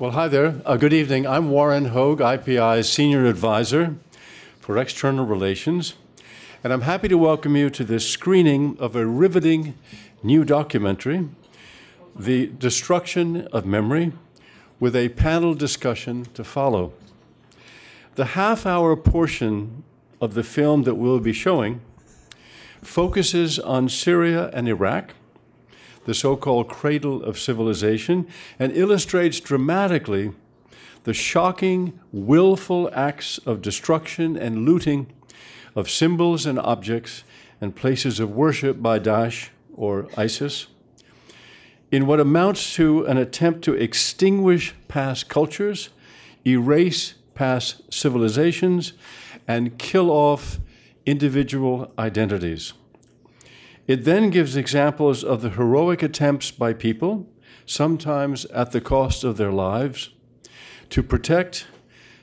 Well, hi there. Uh, good evening. I'm Warren Hoge, IPI's Senior Advisor for External Relations, and I'm happy to welcome you to this screening of a riveting new documentary, The Destruction of Memory, with a panel discussion to follow. The half hour portion of the film that we'll be showing focuses on Syria and Iraq the so called cradle of civilization, and illustrates dramatically the shocking, willful acts of destruction and looting of symbols and objects and places of worship by Daesh or ISIS. In what amounts to an attempt to extinguish past cultures, erase past civilizations, and kill off individual identities. It then gives examples of the heroic attempts by people, sometimes at the cost of their lives, to protect,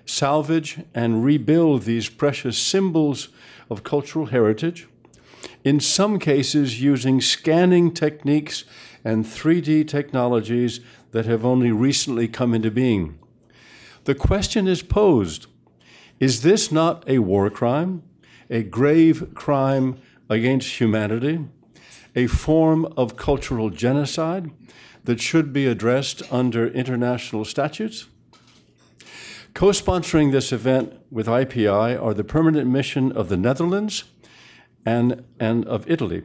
salvage, and rebuild these precious symbols of cultural heritage, in some cases using scanning techniques and 3D technologies that have only recently come into being. The question is posed is this not a war crime, a grave crime against humanity? A form of cultural genocide that should be addressed under international statutes. Co sponsoring this event with IPI are the permanent mission of the Netherlands and, and of Italy.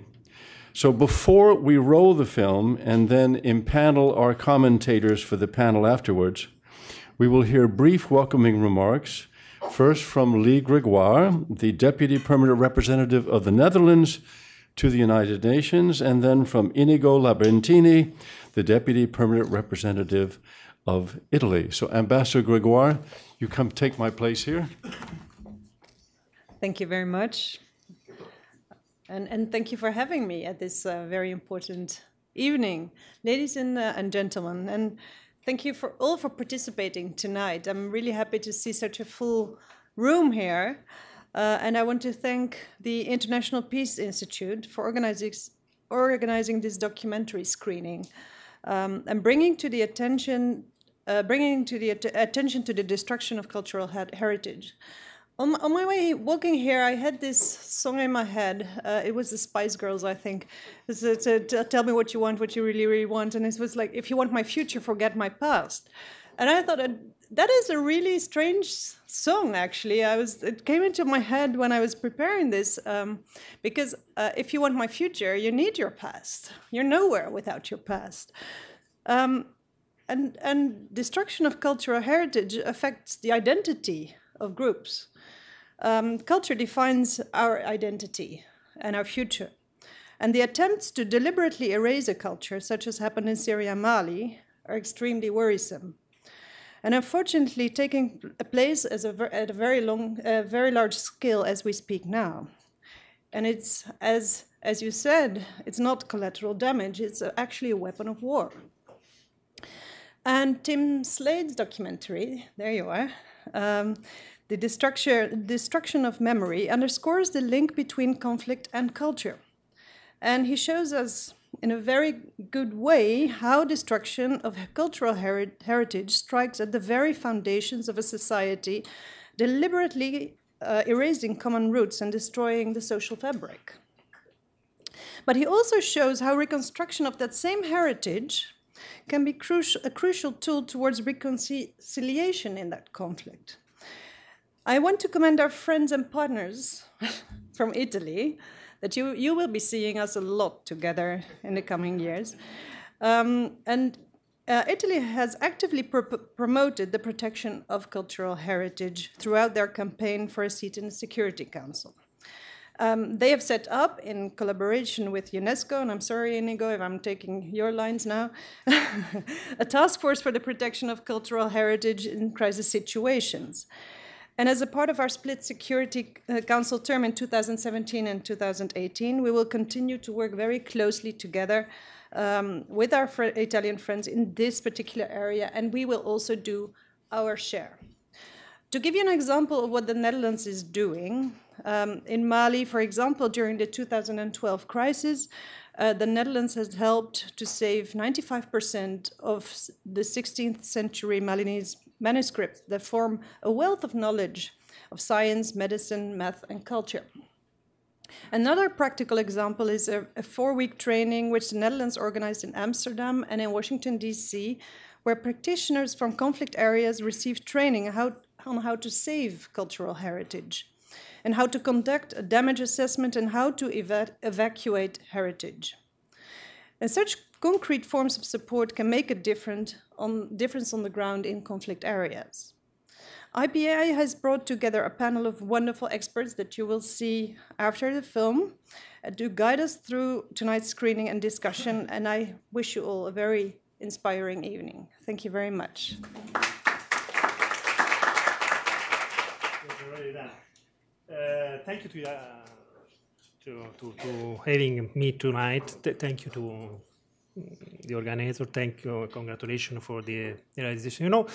So before we roll the film and then impanel our commentators for the panel afterwards, we will hear brief welcoming remarks, first from Lee Gregoire, the Deputy Permanent Representative of the Netherlands to the United Nations, and then from Inigo Lambertini, the Deputy Permanent Representative of Italy. So, Ambassador Gregoire, you come take my place here. Thank you very much. And, and thank you for having me at this uh, very important evening, ladies and, uh, and gentlemen. And thank you for all for participating tonight. I'm really happy to see such a full room here. Uh, and I want to thank the International Peace Institute for organizing, organizing this documentary screening um, and bringing to the attention, uh, bringing to the at attention to the destruction of cultural heritage. On, on, my way walking here, I had this song in my head. Uh, it was the Spice Girls, I think. It's, it's a, tell me what you want, what you really, really want. And it was like, if you want my future, forget my past. And I thought that is a really strange song actually. I was it came into my head when i was preparing this um, because uh, if you want my future you need your past. You're nowhere without your past. Um, and and destruction of cultural heritage affects the identity of groups. Um, culture defines our identity and our future. And the attempts to deliberately erase a culture such as happened in syria and mali are extremely worrisome and unfortunately taking a place a at a very long, uh, very large scale as we speak now. And it's, as, as you said, it's not collateral damage, it's actually a weapon of war. And Tim Slade's documentary, there you are, um, The destruction, destruction of Memory, underscores the link between conflict and culture. And he shows us in a very good way how destruction of cultural heri heritage strikes at the very foundations of a society, deliberately uh, erasing common roots and destroying the social fabric. But he also shows how reconstruction of that same heritage can be crucial, a crucial tool towards reconciliation in that conflict. I want to commend our friends and partners from Italy that you, you will be seeing us a lot together in the coming years. Um, and uh, Italy has actively pr promoted the protection of cultural heritage throughout their campaign for a seat in the Security Council. Um, they have set up, in collaboration with UNESCO, and I'm sorry, Inigo, if I'm taking your lines now, a task force for the protection of cultural heritage in crisis situations. And as a part of our split Security uh, Council term in 2017 and 2018, we will continue to work very closely together um, with our fr Italian friends in this particular area, and we will also do our share. To give you an example of what the Netherlands is doing, um, in Mali, for example, during the 2012 crisis, uh, the Netherlands has helped to save 95% of the 16th century Malinese manuscripts that form a wealth of knowledge of science, medicine, math, and culture. Another practical example is a, a four week training which the Netherlands organized in Amsterdam and in Washington, D.C., where practitioners from conflict areas received training how, on how to save cultural heritage and how to conduct a damage assessment and how to eva evacuate heritage. And such concrete forms of support can make a difference on, difference on the ground in conflict areas. IPI has brought together a panel of wonderful experts that you will see after the film uh, to guide us through tonight's screening and discussion, and I wish you all a very inspiring evening. Thank you very much. Uh, thank you to, uh, to, to, to, having me tonight. Th thank you to the organizer. Thank you. Congratulations for the realization. You know,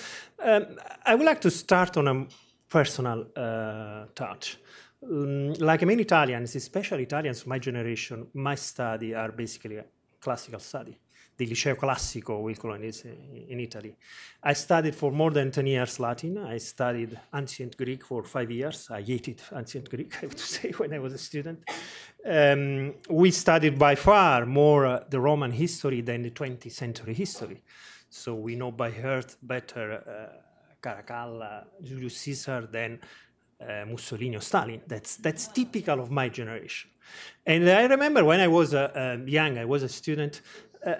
um, I would like to start on a personal uh, touch. Um, like many Italians, especially Italians of my generation, my study are basically a classical study the Liceo Classico, in Italy. I studied for more than 10 years Latin. I studied ancient Greek for five years. I hated ancient Greek, I have to say, when I was a student. Um, we studied by far more uh, the Roman history than the 20th century history. So we know by heart better uh, Caracalla, Julius Caesar than uh, Mussolini or Stalin. That's, that's typical of my generation. And I remember when I was uh, uh, young, I was a student,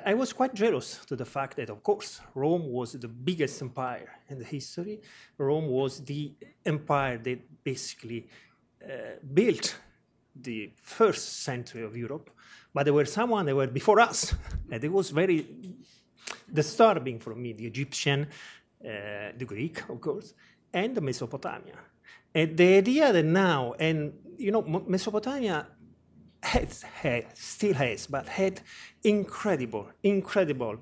I was quite jealous to the fact that, of course, Rome was the biggest empire in the history. Rome was the empire that basically uh, built the first century of Europe, but there were someone that were before us, and it was very disturbing for me, the Egyptian, uh, the Greek, of course, and the Mesopotamia. And the idea that now, and you know, Mesopotamia has, has, still has, but had incredible, incredible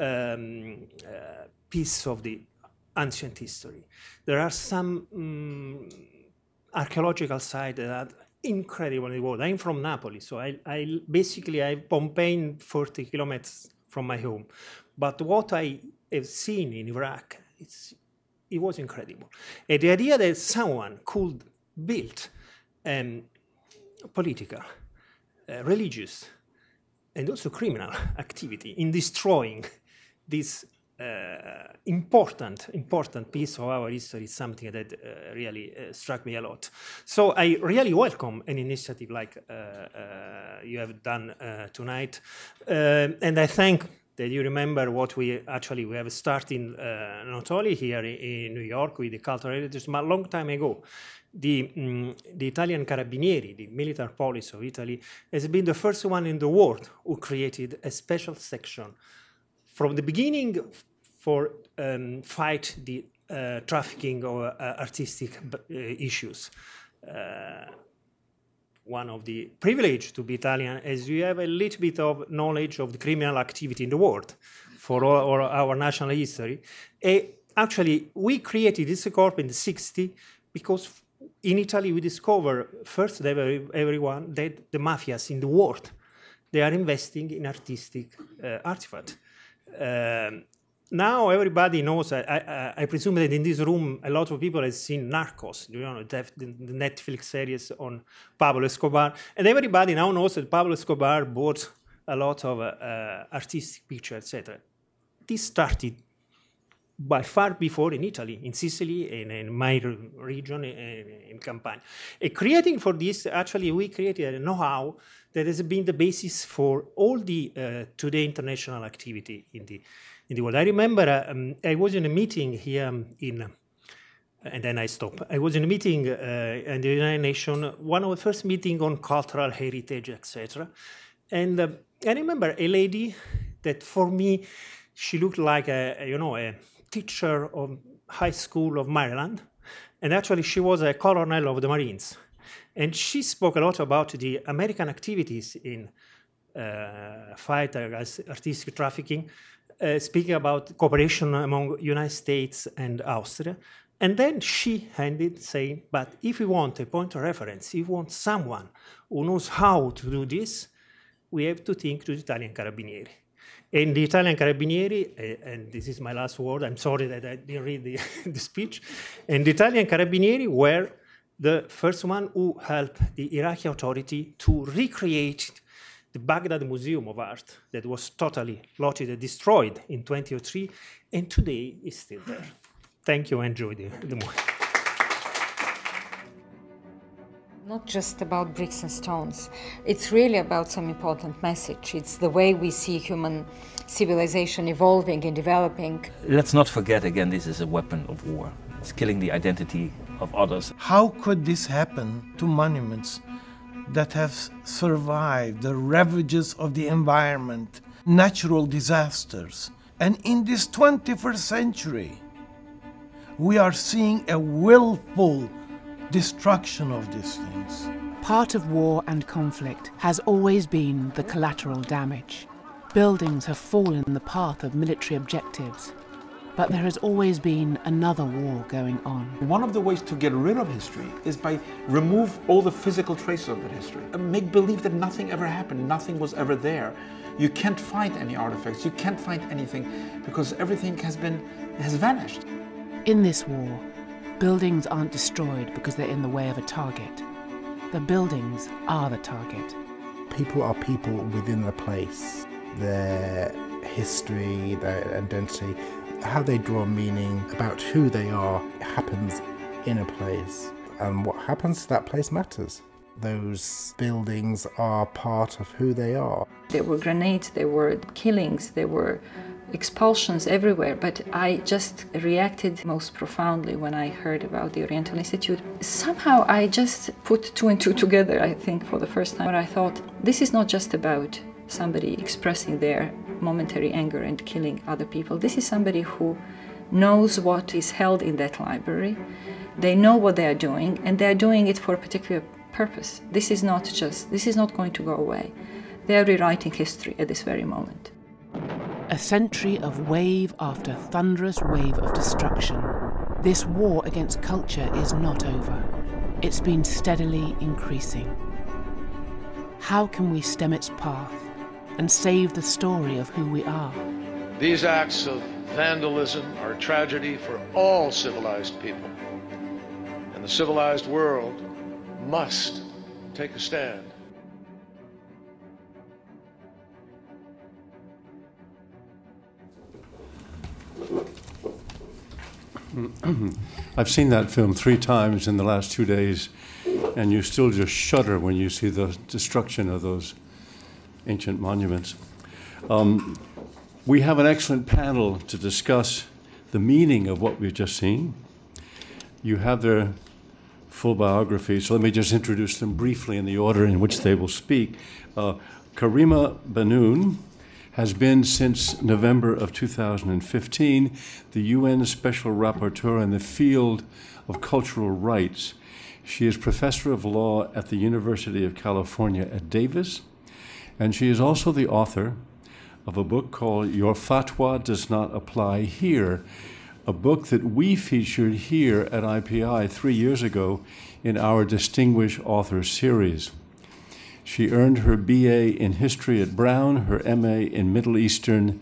um, uh, piece of the ancient history. There are some um, archaeological sites that are incredible in the world. I'm from Napoli, so I, I basically I Pompeii 40 kilometers from my home. But what I have seen in Iraq, it was incredible. And the idea that someone could build um, political, uh, religious and also criminal activity in destroying this uh, important, important piece of our history is something that uh, really uh, struck me a lot. So I really welcome an initiative like uh, uh, you have done tonight, and I thank that you remember what we actually we have started not only here in New York with the cultural heritage, but a long time ago the, um, the Italian Carabinieri, the military police of Italy, has been the first one in the world who created a special section from the beginning for um, fight the uh, trafficking or uh, artistic uh, issues. One of the privilege to be Italian is you have a little bit of knowledge of the criminal activity in the world for our, our national history. And actually, we created this corp in the 60s because in Italy, we discover first every, everyone that the mafias in the world they are investing in artistic uh, artifact. Um, now everybody knows. I, I, I, presume that in this room, a lot of people have seen Narcos, you know, the, the Netflix series on Pablo Escobar, and everybody now knows that Pablo Escobar bought a lot of uh, uh, artistic pictures, etc. This started by far before in Italy, in Sicily, in, in my region, in, in Campania. And creating for this, actually, we created a know-how that has been the basis for all the uh, today international activity in the in the world. I remember um, I was in a meeting here in, uh, and then I stopped. I was in a meeting uh, in the United Nations, one of the first meeting on cultural heritage, etc. And uh, I remember a lady that, for me, she looked like a, you know a teacher of high school of Maryland, and actually she was a colonel of the Marines. And she spoke a lot about the American activities in uh, fight against artistic trafficking, uh, speaking about cooperation among United States and Austria. And then she ended saying, but if we want a point of reference, if we want someone who knows how to do this, we have to think to the Italian Carabinieri. And the Italian Carabinieri, uh, and this is my last word, I'm sorry that I didn't read the, the speech, and the Italian Carabinieri were the first one who helped the Iraqi authority to recreate the Baghdad Museum of Art that was totally looted and destroyed in 2003, and today is still there. Thank you, enjoy the, the movie. Not just about bricks and stones. It's really about some important message. It's the way we see human civilization evolving and developing. Let's not forget again, this is a weapon of war. It's killing the identity of others. How could this happen to monuments that have survived the ravages of the environment, natural disasters? And in this 21st century, we are seeing a willful destruction of these things. Part of war and conflict has always been the collateral damage. Buildings have fallen in the path of military objectives, but there has always been another war going on. One of the ways to get rid of history is by remove all the physical traces of that history. Make believe that nothing ever happened, nothing was ever there. You can't find any artifacts, you can't find anything because everything has been has vanished. In this war, buildings aren't destroyed because they're in the way of a target. The buildings are the target. People are people within the place. Their history, their identity, how they draw meaning about who they are happens in a place. And what happens to that place matters. Those buildings are part of who they are. There were grenades, there were killings, there were expulsions everywhere, but I just reacted most profoundly when I heard about the Oriental Institute. Somehow I just put two and two together, I think, for the first time. I thought, this is not just about somebody expressing their momentary anger and killing other people. This is somebody who knows what is held in that library. They know what they are doing, and they are doing it for a particular purpose. This is not just, this is not going to go away. They are rewriting history at this very moment. A century of wave after thunderous wave of destruction. This war against culture is not over. It's been steadily increasing. How can we stem its path and save the story of who we are? These acts of vandalism are a tragedy for all civilized people. And the civilized world must take a stand. I've seen that film three times in the last two days, and you still just shudder when you see the destruction of those ancient monuments. Um, we have an excellent panel to discuss the meaning of what we've just seen. You have their full biography, so let me just introduce them briefly in the order in which they will speak. Uh, Karima Bennoune has been since November of 2015 the UN Special Rapporteur in the field of cultural rights. She is professor of law at the University of California at Davis, and she is also the author of a book called Your Fatwa Does Not Apply Here, a book that we featured here at IPI three years ago in our Distinguished Authors series. She earned her BA in History at Brown, her MA in Middle Eastern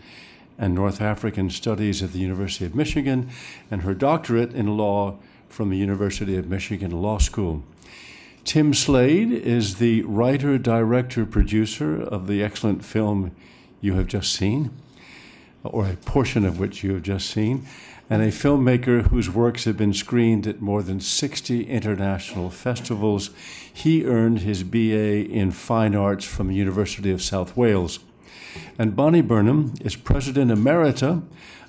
and North African Studies at the University of Michigan, and her doctorate in law from the University of Michigan Law School. Tim Slade is the writer, director, producer of the excellent film you have just seen, or a portion of which you have just seen, and a filmmaker whose works have been screened at more than 60 international festivals. He earned his BA in Fine Arts from the University of South Wales. And Bonnie Burnham is President Emerita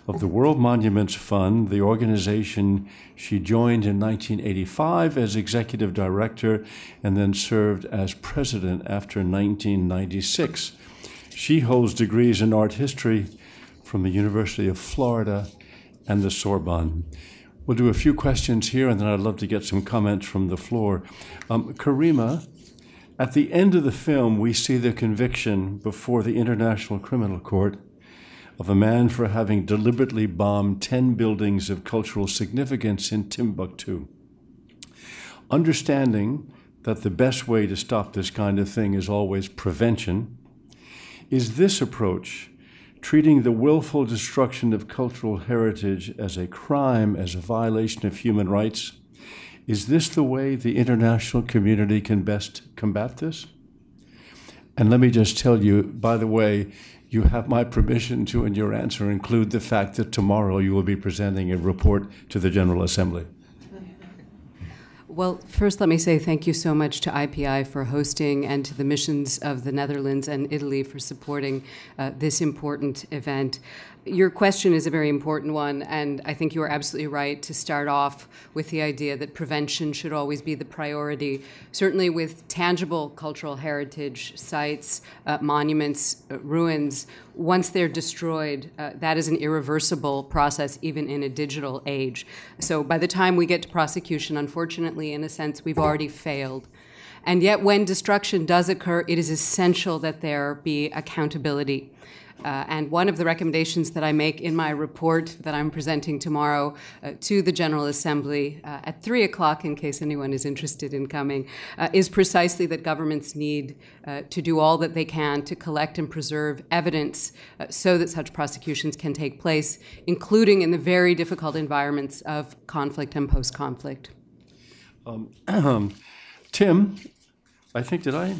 of the World Monuments Fund, the organization she joined in 1985 as executive director and then served as president after 1996. She holds degrees in art history from the University of Florida and the Sorbonne. We'll do a few questions here, and then I'd love to get some comments from the floor. Um, Karima, at the end of the film, we see the conviction before the International Criminal Court of a man for having deliberately bombed 10 buildings of cultural significance in Timbuktu. Understanding that the best way to stop this kind of thing is always prevention, Is this approach, treating the willful destruction of cultural heritage as a crime, as a violation of human rights, is this the way the international community can best combat this? And let me just tell you, by the way, you have my permission to, in your answer, include the fact that tomorrow you will be presenting a report to the General Assembly. Well, first, let me say thank you so much to IPI for hosting and to the missions of the Netherlands and Italy for supporting uh, this important event. Your question is a very important one, and I think you are absolutely right to start off with the idea that prevention should always be the priority. Certainly, with tangible cultural heritage sites, uh, monuments, uh, ruins, once they're destroyed, uh, that is an irreversible process, even in a digital age. So, by the time we get to prosecution, unfortunately, in a sense, we've already failed. And yet, when destruction does occur, it is essential that there be accountability. Uh, and one of the recommendations that I make in my report that I'm presenting tomorrow uh, to the General Assembly uh, at 3 o'clock, in case anyone is interested in coming, uh, is precisely that governments need uh, to do all that they can to collect and preserve evidence uh, so that such prosecutions can take place, including in the very difficult environments of conflict and post conflict. Um, Tim, I think, did I,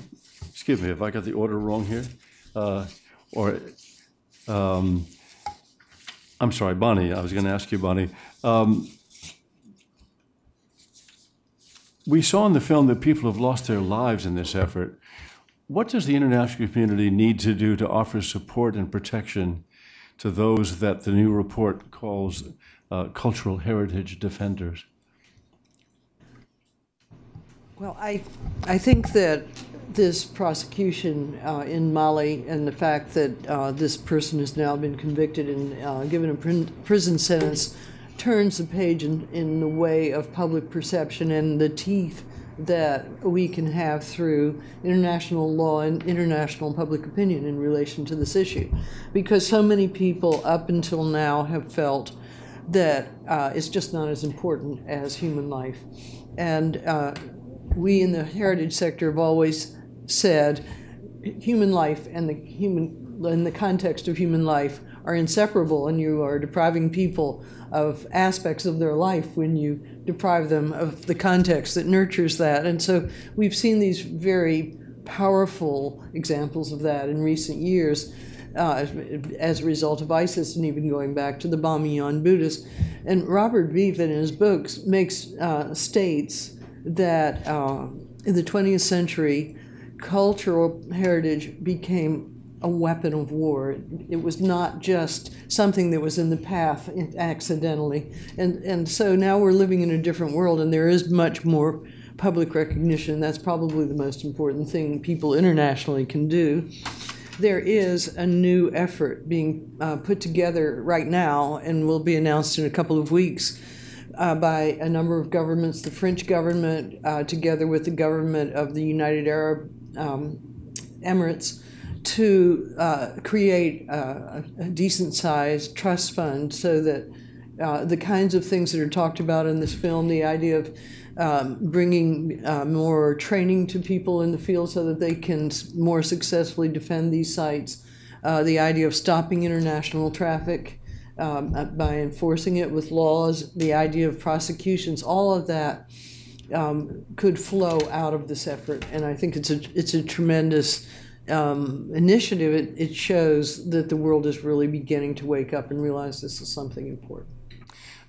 excuse me if I got the order wrong here? or um, I'm sorry, Bonnie. I was going to ask you, Bonnie. Um, we saw in the film that people have lost their lives in this effort. What does the international community need to do to offer support and protection to those that the new report calls uh, cultural heritage defenders? Well, I, I think that this prosecution uh, in Mali and the fact that uh, this person has now been convicted and uh, given a pr prison sentence turns the page in, in the way of public perception and the teeth that we can have through international law and international public opinion in relation to this issue. Because so many people up until now have felt that uh, it's just not as important as human life. And uh, we in the heritage sector have always said human life and the human in the context of human life are inseparable and you are depriving people of aspects of their life when you deprive them of the context that nurtures that and so we've seen these very powerful examples of that in recent years uh, as a result of ISIS and even going back to the Bamiyan Buddhas. And Robert Bevan in his books makes uh, states that uh, in the 20th century cultural heritage became a weapon of war. It was not just something that was in the path accidentally. And, and so now we're living in a different world, and there is much more public recognition. That's probably the most important thing people internationally can do. There is a new effort being uh, put together right now and will be announced in a couple of weeks uh, by a number of governments, the French government, uh, together with the government of the United Arab um, Emirates to uh, create a, a decent sized trust fund so that uh, the kinds of things that are talked about in this film, the idea of um, bringing uh, more training to people in the field so that they can more successfully defend these sites, uh, the idea of stopping international traffic. Um, uh, by enforcing it with laws, the idea of prosecutions, all of that um, could flow out of this effort. And I think it's a, it's a tremendous um, initiative. It, it shows that the world is really beginning to wake up and realize this is something important.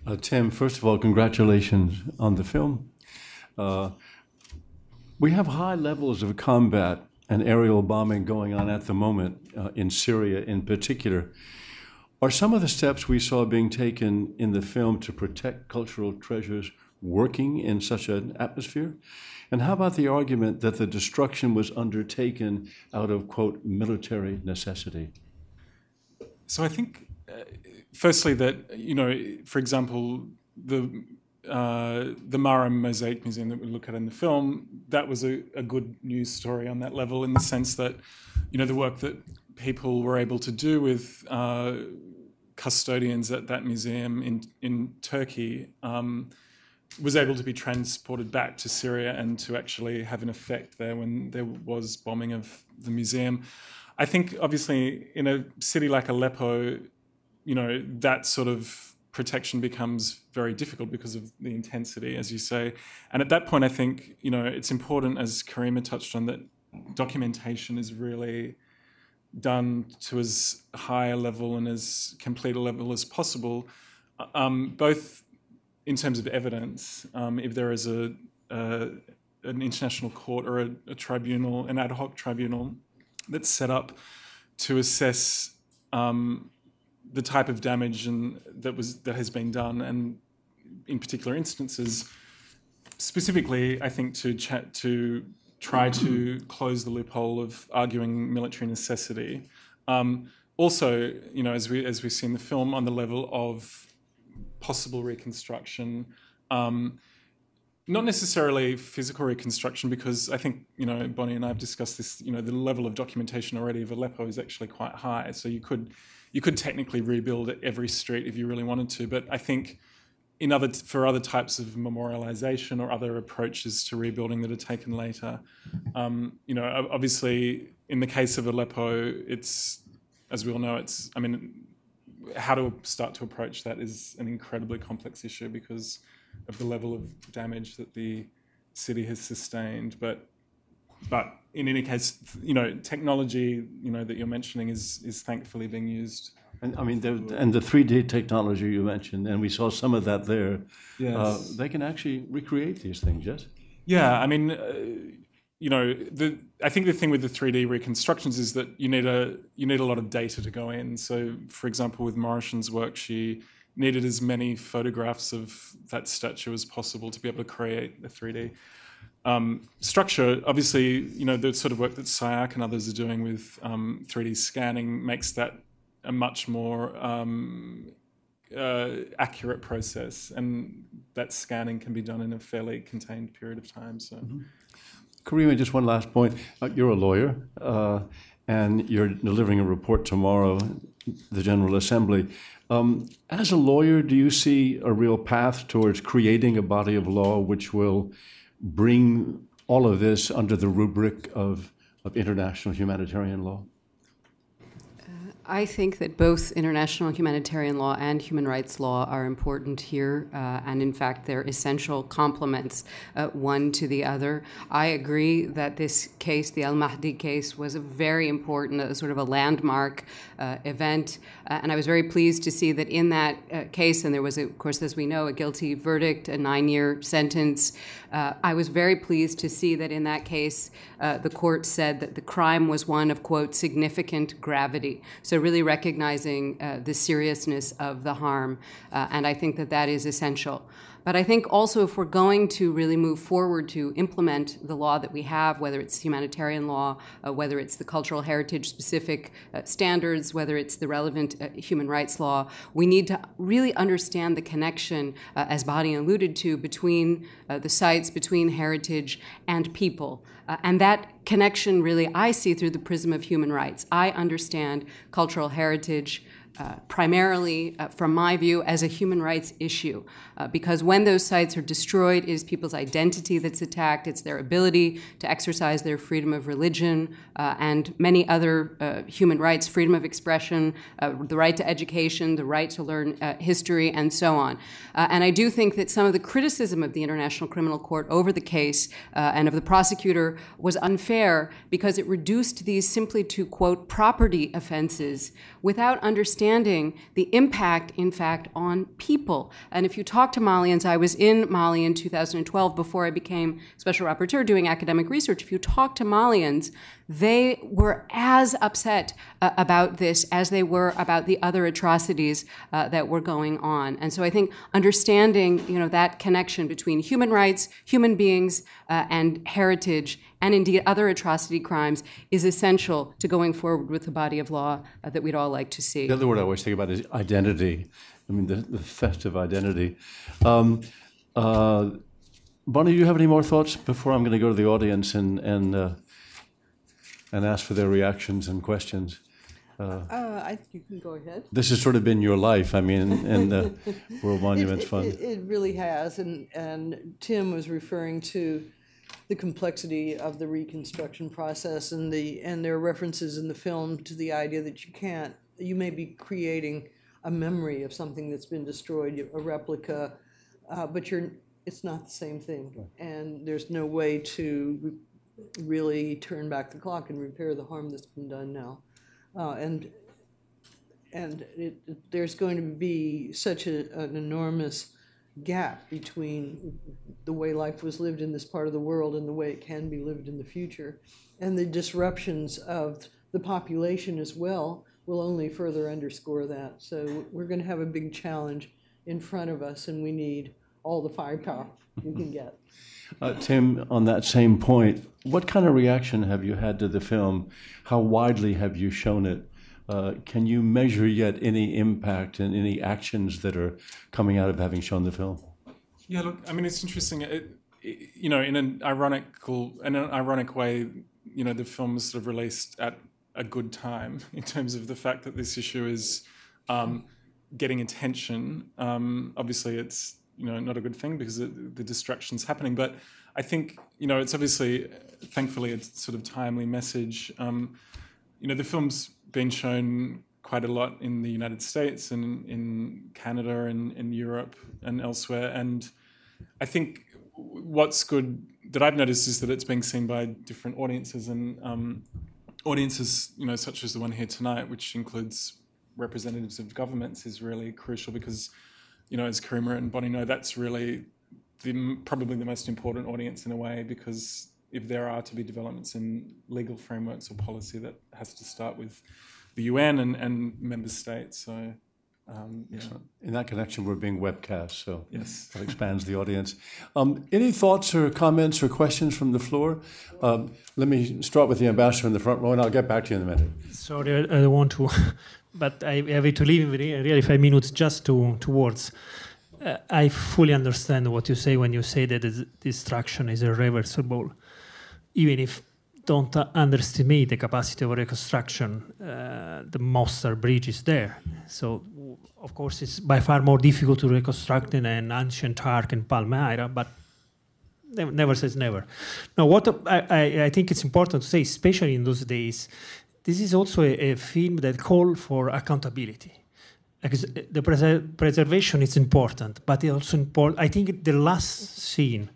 Uh, Tim, first of all, congratulations on the film. Uh, we have high levels of combat and aerial bombing going on at the moment uh, in Syria in particular. Are some of the steps we saw being taken in the film to protect cultural treasures working in such an atmosphere? And how about the argument that the destruction was undertaken out of, quote, military necessity? So I think, uh, firstly, that, you know, for example, the uh, the Ma'arra Mosaic Museum that we look at in the film, that was a, a, good news story on that level in the sense that, you know, the work that people were able to do with uh, custodians at that museum in, in Turkey um, was able to be transported back to Syria and to actually have an effect there when there was bombing of the museum. I think obviously in a city like Aleppo, you know, that sort of protection becomes very difficult because of the intensity, as you say. And at that point, I think, you know, it's important, as Karima touched on, that documentation is really done to as high a level and as complete a level as possible, um, both in terms of evidence, um, if there is a, a, an international court or a, a, tribunal, an ad hoc tribunal that's set up to assess um, the type of damage and that was that has been done, and in particular instances, specifically, I think to chat to try to close the loophole of arguing military necessity. Um, also, you know, as we as we see in the film, on the level of possible reconstruction, um, not necessarily physical reconstruction, because I think you know Bonnie and I have discussed this. You know, the level of documentation already of Aleppo is actually quite high, so you could you could technically rebuild every street if you really wanted to. But I think in other for other types of memorialization or other approaches to rebuilding that are taken later. Um, you know, obviously, in the case of Aleppo, it's as we all know, it's I mean, how to start to approach that is an incredibly complex issue because of the level of damage that the city has sustained. But but in any case, you know, technology, you know, that you're mentioning is is thankfully being used and I mean, the, and the 3D technology you mentioned, and we saw some of that there. Yes. Uh, they can actually recreate these things, yes? Yeah, I mean, uh, you know, the I think the thing with the 3D reconstructions is that you need a you need a lot of data to go in. So, for example, with Morehshin's work, she needed as many photographs of that statue as possible to be able to create the 3D um, structure. Obviously, you know, the sort of work that CyArk and others are doing with um, 3D scanning makes that a much more um, uh, accurate process, and that scanning can be done in a fairly contained period of time. So, mm-hmm. Karima, just one last point. Uh, you're a lawyer, uh, and you're delivering a report tomorrow, the General Assembly. Um, as a lawyer, do you see a real path towards creating a body of law which will bring all of this under the rubric of, of international humanitarian law? I think that both international humanitarian law and human rights law are important here, uh, and in fact, they're essential complements, uh, one to the other. I agree that this case, the Al Mahdi case, was a very important, uh, sort of a landmark uh, event, uh, and I was very pleased to see that in that uh, case, and there was, of course, as we know, a guilty verdict, a nine year sentence. I was very pleased to see that in that case, the court said that the crime was one of, quote, significant gravity. So, really recognizing uh, the seriousness of the harm, uh, and I think that that is essential. But I think also if we're going to really move forward to implement the law that we have, whether it's humanitarian law, uh, whether it's the cultural heritage specific uh, standards, whether it's the relevant uh, human rights law, we need to really understand the connection, uh, as Bonnie alluded to, between uh, the sites, between heritage and people. Uh, and that connection really I see through the prism of human rights. I understand cultural heritage uh, primarily, uh, from my view, as a human rights issue. Uh, because when those sites are destroyed, it is people's identity that's attacked, it's their ability to exercise their freedom of religion uh, and many other uh, human rights freedom of expression, the right to education, the right to learn history, and so on. and I do think that some of the criticism of the International Criminal Court over the case and of the prosecutor was unfair because it reduced these simply to, quote, property offenses without understanding the impact, in fact, on people. And if you talk to Malians, I was in Mali in 2012 before I became special rapporteur doing academic research. If you talk to Malians, they were as upset uh, about this as they were about the other atrocities uh, that were going on. And so I think understanding, you know, that connection between human rights, human beings, uh, and heritage, and indeed other atrocity crimes, is essential to going forward with the body of law uh, that we'd all like to see. The other word I always think about is identity. I mean, the, the theft of identity. Um, uh, Bonnie, do you have any more thoughts before I'm going to go to the audience and and uh, and ask for their reactions and questions. Uh, uh, I think you can go ahead. This has sort of been your life, I mean, in the World Monuments it, Fund. It, it, really has, and and Tim was referring to the complexity of the reconstruction process and the and there are references in the film to the idea that you can't you may be creating a memory of something that's been destroyed, a replica, uh, but you're it's not the same thing, and there's no way to really turn back the clock and repair the harm that's been done now, uh, and and it, there's going to be such a, an enormous gap between the way life was lived in this part of the world and the way it can be lived in the future, and the disruptions of the population as well will only further underscore that. So we're going to have a big challenge in front of us, and we need all the firepower you can get. Uh, Tim, on that same point, what kind of reaction have you had to the film? How widely have you shown it? Uh, can you measure yet any impact and any actions that are coming out of having shown the film? Yeah, look, I mean, it's interesting. It, it, you know, in an ironical, in an ironic way, you know, the film was sort of released at a good time in terms of the fact that this issue is um, getting attention. Um, obviously, it's you know not a good thing because it, the distraction's happening. But I think you know it's obviously, thankfully, a sort of timely message. Um, you know, the film's been shown quite a lot in the United States and in Canada and in Europe and elsewhere. And I think what's good that I've noticed is that it's being seen by different audiences and um, audiences, you know, such as the one here tonight, which includes representatives of governments, is really crucial because, you know, as Karima and Bonnie know, that's really the, probably the most important audience in a way because if there are to be developments in legal frameworks or policy, that has to start with the UN and, and member states. So um, yeah. In that connection, we're being webcast, so yes. that expands the audience. Um, any thoughts or comments or questions from the floor? Um, let me start with the ambassador in the front row, and I'll get back to you in a minute. Sorry, I don't want to, but I have to leave in really five minutes just to, to words. Uh, I fully understand what you say when you say that destruction is irreversible, even if don't underestimate the capacity of reconstruction. Uh, the Mostar Bridge is there. So, of course, it's by far more difficult to reconstruct than an ancient ark in Palmyra, but never, never says never. Now, what I, I, I, think it's important to say, especially in those days, this is also a, a film that calls for accountability. The preser preservation is important, but it also important. I think the last scene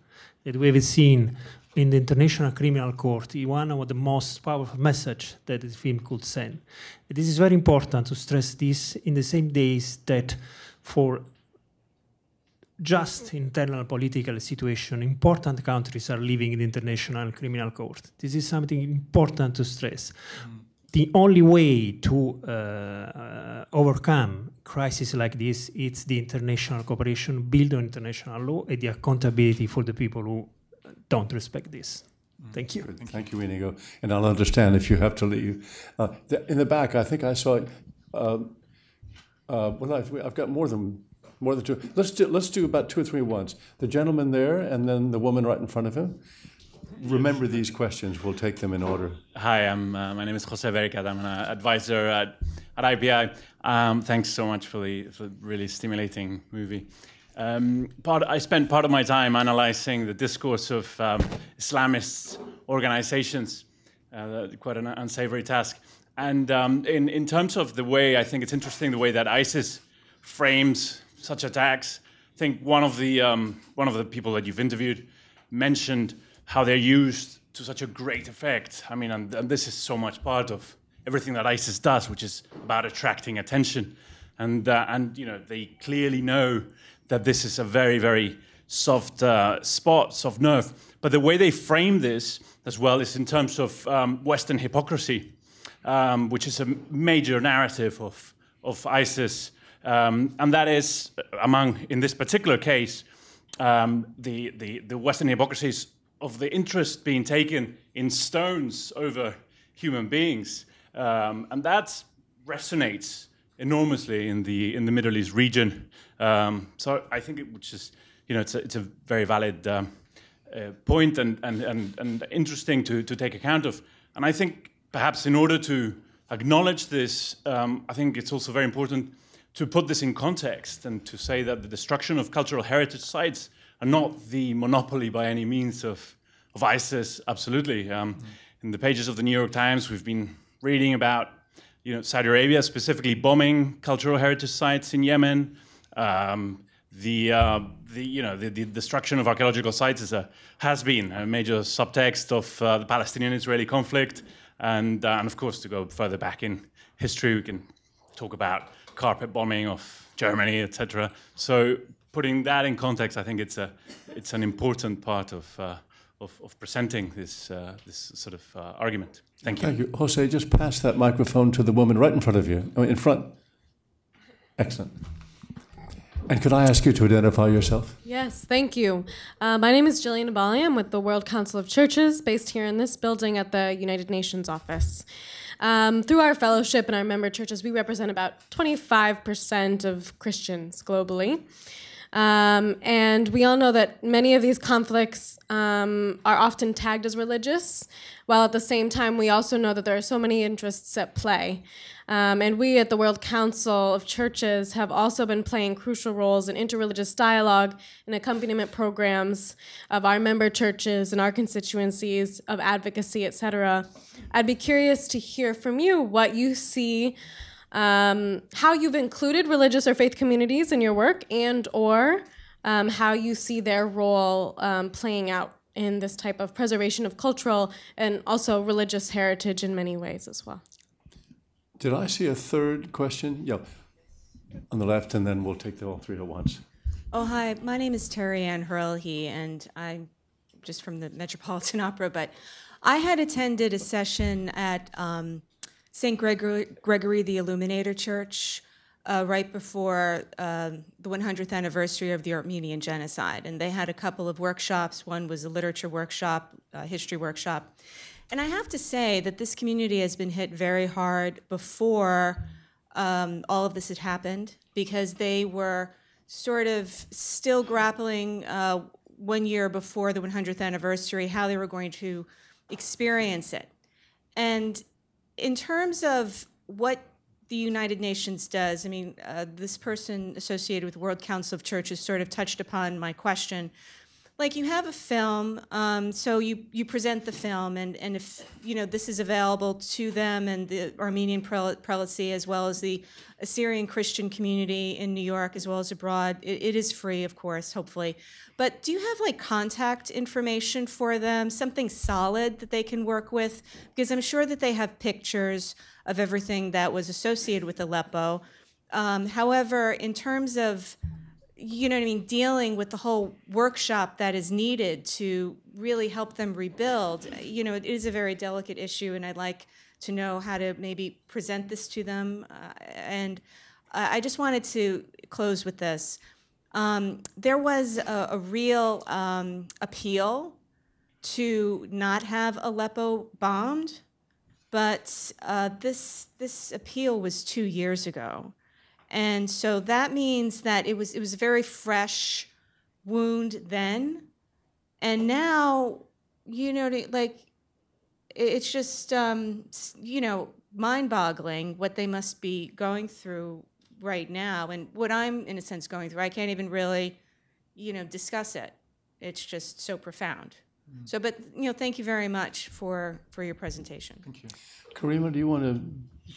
that we've seen in the International Criminal Court is one of the most powerful messages that the film could send. This is very important to stress this in the same days that for just internal political situation, important countries are leaving the International Criminal Court. This is something important to stress. Mm. The only way to uh, uh, overcome crises like this is the international cooperation, build on international law, and the accountability for the people who don't respect this. Mm. Thank you. Thank, Thank you, Inigo. And I'll understand if you have to leave. Uh, in the back, I think I saw. Uh, uh, well, I've, I've, got more than more than two. Let's do let's do about two or three ones. The gentleman there, and then the woman right in front of him. Remember these questions. We'll take them in order. Hi, I'm, uh, my name is Jose Vericat. I'm an advisor at, at IPI. Um, thanks so much for the for really stimulating movie. Um, part, I spent part of my time analyzing the discourse of um, Islamist organizations, uh, quite an unsavory task. And um, in, in terms of the way, I think it's interesting the way that ISIS frames such attacks. I think one of the, um, one of the people that you've interviewed mentioned how they're used to such a great effect. I mean, and, and this is so much part of everything that ISIS does, which is about attracting attention. And, uh, and you know, they clearly know that this is a very, very soft uh, spot, soft nerve. But the way they frame this as well is in terms of um, Western hypocrisy, um, which is a major narrative of, of ISIS. Um, and that is, among, in this particular case, um, the, the, the Western hypocrisies of the interest being taken in stones over human beings. Um, and that resonates enormously in the, in the Middle East region. Um, so I think it, which is, you know, it's a, it's a very valid um, uh, point and, and, and, and interesting to, to take account of. And I think perhaps in order to acknowledge this, um, I think it's also very important to put this in context and to say that the destruction of cultural heritage sites are not the monopoly by any means of, of ISIS, absolutely. Um, mm. In the pages of the New York Times, we've been reading about you know, Saudi Arabia specifically bombing cultural heritage sites in Yemen. Um, the, uh, the, you know, the, the, destruction of archaeological sites is a, has been a major subtext of uh, the Palestinian-Israeli conflict. And, uh, and of course, to go further back in history, we can talk about carpet bombing of Germany, etc. So putting that in context, I think it's, a, it's an important part of, uh, of, of, presenting this, uh, this sort of uh, argument. Thank you. Thank you. Jose, just pass that microphone to the woman right in front of you, in front. Excellent. And could I ask you to identify yourself? Yes, thank you. Uh, my name is Jillian Abali. I'm with the World Council of Churches, based here in this building at the United Nations office. Um, through our fellowship and our member churches, we represent about 25% of Christians globally. Um, and we all know that many of these conflicts um, are often tagged as religious, while at the same time, we also know that there are so many interests at play. Um, and we at the World Council of Churches have also been playing crucial roles in interreligious dialogue and accompaniment programs of our member churches and our constituencies of advocacy, etc. I'd be curious to hear from you what you see, um, how you've included religious or faith communities in your work, and or um, how you see their role um, playing out in this type of preservation of cultural and also religious heritage in many ways as well. Did I see a third question? Yeah, on the left, and then we'll take the all three at once. Oh, hi. My name is Terry Ann Hurley, and I'm just from the Metropolitan Opera, but I had attended a session at um, St. Gregory, Gregory, the Illuminator Church uh, right before uh, the 100th anniversary of the Armenian Genocide. And they had a couple of workshops. One was a literature workshop, a history workshop. And I have to say that this community has been hit very hard before um, all of this had happened because they were sort of still grappling uh, one year before the 100th anniversary how they were going to experience it. And in terms of what the United Nations does, I mean, uh, this person associated with World Council of Churches sort of touched upon my question like you have a film, um, so you, you present the film, and, and if you know this is available to them and the Armenian prelacy as well as the Assyrian Christian community in New York as well as abroad, it, it is free, of course, hopefully. But do you have like contact information for them, something solid that they can work with? Because I'm sure that they have pictures of everything that was associated with Aleppo. Um, however, in terms of you know what I mean, dealing with the whole workshop that is needed to really help them rebuild. You know, it is a very delicate issue, and I'd like to know how to maybe present this to them. Uh, and I just wanted to close with this. Um, there was a, a real um, appeal to not have Aleppo bombed, but uh, this this appeal was two years ago. And so that means that it was it was a very fresh wound then. And now, you know, like it's just um, you know, mind-boggling what they must be going through right now and what I'm in a sense going through. I can't even really, you know, discuss it. It's just so profound. Mm. So, but you know, thank you very much for for your presentation. Thank you, Karima. Do you want to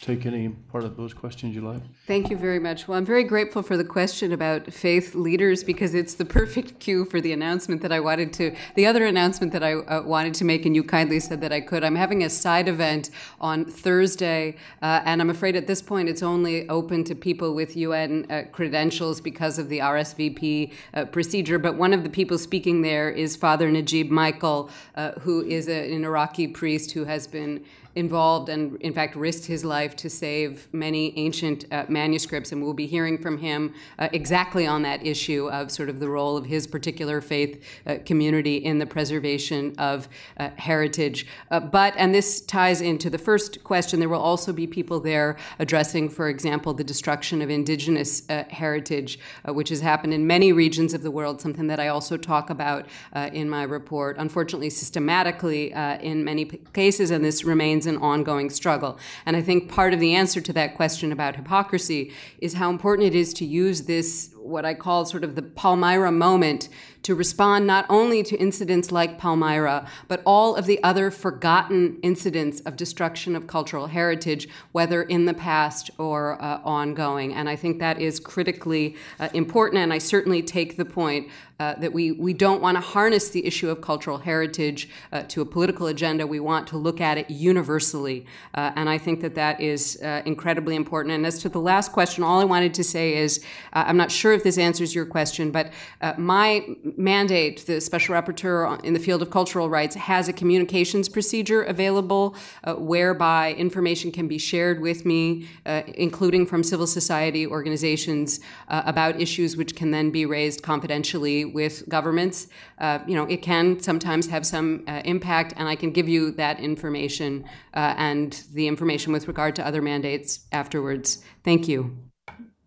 take any part of those questions you like. Thank you very much. Well, I'm very grateful for the question about faith leaders because it's the perfect cue for the announcement that I wanted to, the other announcement that I uh, wanted to make, and you kindly said that I could. I'm having a side event on Thursday, uh, and I'm afraid at this point it's only open to people with UN uh, credentials because of the RSVP uh, procedure. But one of the people speaking there is Father Najib Michael, uh, who is a, an Iraqi priest who has been involved and, in fact, risked his life to save many ancient uh, manuscripts. And we'll be hearing from him uh, exactly on that issue of sort of the role of his particular faith uh, community in the preservation of uh, heritage. Uh, but, and this ties into the first question, there will also be people there addressing, for example, the destruction of indigenous uh, heritage, which has happened in many regions of the world, something that I also talk about in my report. Unfortunately, systematically in many cases, and this remains remains an ongoing struggle. And I think part of the answer to that question about hypocrisy is how important it is to use this what I call sort of the Palmyra moment to respond not only to incidents like Palmyra, but all of the other forgotten incidents of destruction of cultural heritage, whether in the past or uh, ongoing. And I think that is critically uh, important. And I certainly take the point uh, that we, we don't want to harness the issue of cultural heritage uh, to a political agenda. We want to look at it universally. Uh, and I think that that is uh, incredibly important. And as to the last question, all I wanted to say is I'm not sure if this answers your question, but uh, my mandate, the Special Rapporteur in the field of cultural rights, has a communications procedure available whereby information can be shared with me, including from civil society organizations, about issues which can then be raised confidentially with governments. Uh, you know, it can sometimes have some uh, impact, and I can give you that information uh, and the information with regard to other mandates afterwards. Thank you.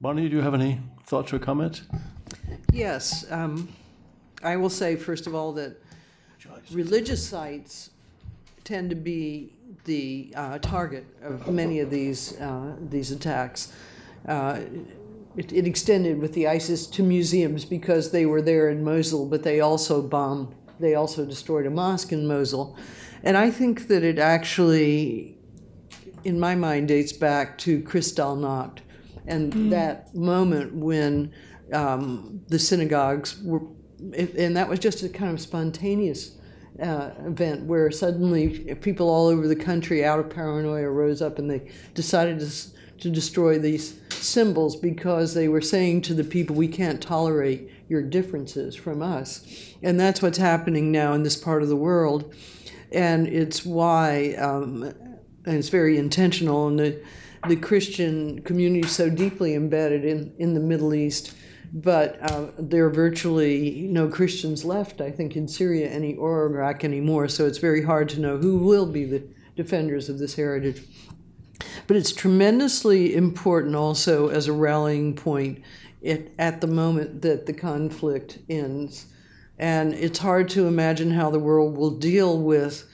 Bonnie, do you have any thoughts or comments? Yes. Um, I will say, first of all, that religious sites tend to be the uh, target of many of these uh, these attacks. Uh, it, it, extended with the ISIS to museums because they were there in Mosul, but they also bombed, they also destroyed a mosque in Mosul. And I think that it actually, in my mind, dates back to Kristallnacht and mm. that moment when um, the synagogues were, and that was just a kind of spontaneous uh, event where suddenly people all over the country, out of paranoia, rose up and they decided to to destroy these symbols because they were saying to the people, we can't tolerate your differences from us. And that's what's happening now in this part of the world. And it's why, um, and it's very intentional, and the, the Christian community so deeply embedded in, in the Middle East. But uh, there are virtually no Christians left, I think, in Syria any or Iraq anymore. So it's very hard to know who will be the defenders of this heritage. But it's tremendously important also as a rallying point it, at the moment that the conflict ends. And it's hard to imagine how the world will deal with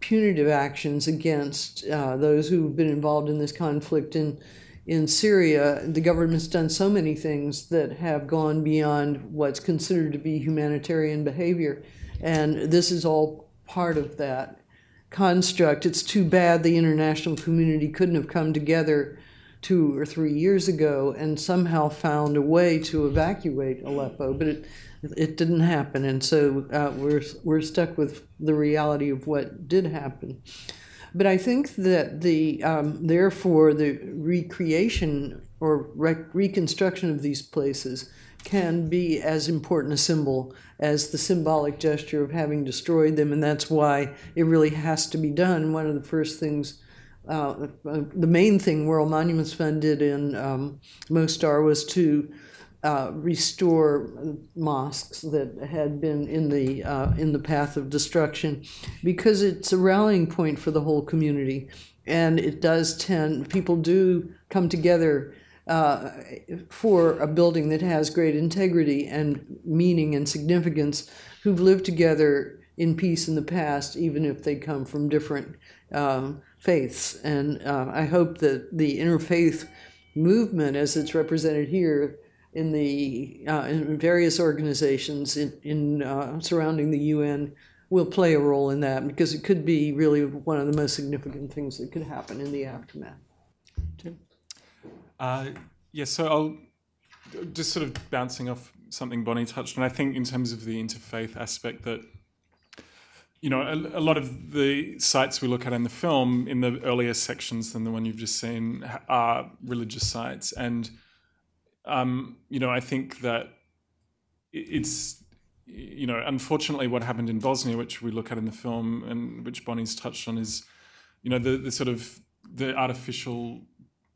punitive actions against uh, those who've been involved in this conflict in in Syria. The government's done so many things that have gone beyond what's considered to be humanitarian behavior, and this is all part of that construct. It's too bad the international community couldn't have come together two or three years ago and somehow found a way to evacuate Aleppo, but it it didn't happen, and so uh, we're we're stuck with the reality of what did happen. But I think that the um, therefore the recreation or reconstruction of these places can be as important a symbol as the symbolic gesture of having destroyed them, and that's why it really has to be done. One of the first things, uh, the main thing World Monuments Fund did in um, Mostar was to uh, restore mosques that had been in the uh, in the path of destruction, because it's a rallying point for the whole community, and it does tend people do come together uh, for a building that has great integrity and meaning and significance who've lived together in peace in the past, even if they come from different um, faiths. And uh, I hope that the interfaith movement, as it's represented here in the uh, in various organizations in, in uh, surrounding the UN, will play a role in that because it could be really one of the most significant things that could happen in the aftermath. Uh, yeah, so I'll just sort of bouncing off something Bonnie touched on. I think in terms of the interfaith aspect that you know, a, a, lot of the sites we look at in the film, in the earlier sections than the one you've just seen, are religious sites, and um, you know, I think that it's you know, unfortunately, what happened in Bosnia, which we look at in the film, and which Bonnie's touched on, is you know the the sort of the artificial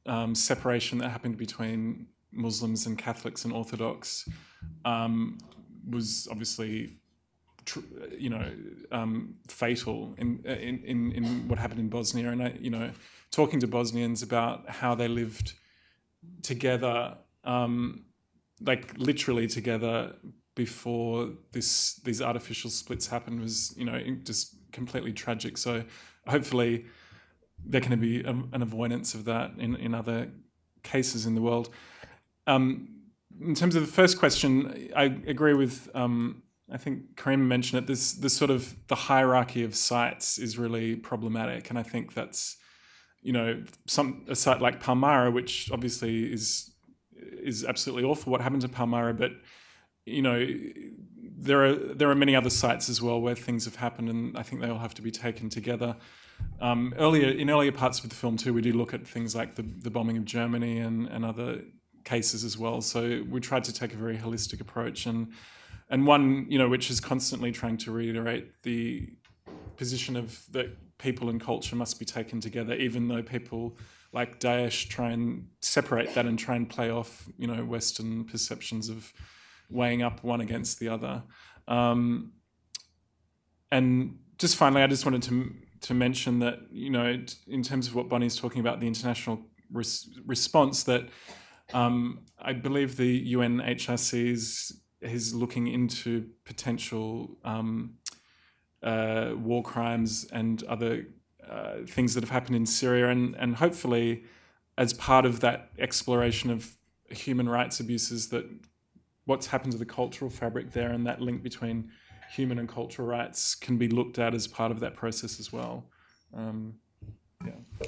um, separation that happened between Muslims and Catholics and Orthodox um, was obviously, you know, um, fatal in, in, in in what happened in Bosnia. And I, you know, talking to Bosnians about how they lived together, um, like literally together before this these artificial splits happened was, you know, just completely tragic. So hopefully there can be a, an avoidance of that in, in other cases in the world. Um, in terms of the first question, I agree with. Um, I think Karima mentioned it. This this sort of the hierarchy of sites is really problematic, and I think that's you know some a site like Palmyra, which obviously is is absolutely awful what happened to Palmyra, but you know there are there are many other sites as well where things have happened, and I think they all have to be taken together. Um, earlier in earlier parts of the film too, we do look at things like the, the bombing of Germany and, and other cases as well. So we tried to take a very holistic approach and and one you know which is constantly trying to reiterate the position of that people and culture must be taken together, even though people like Daesh try and separate that and try and play off you know Western perceptions of weighing up one against the other. Um, and just finally, I just wanted to to mention that you know in terms of what Bonnie's talking about the international res- response that um, I believe the UNHRC is, is looking into potential um, uh, war crimes and other uh, things that have happened in Syria, and, and hopefully, as part of that exploration of human rights abuses, that what's happened to the cultural fabric there and that link between human and cultural rights can be looked at as part of that process as well. Um, yeah.